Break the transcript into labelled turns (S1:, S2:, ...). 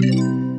S1: you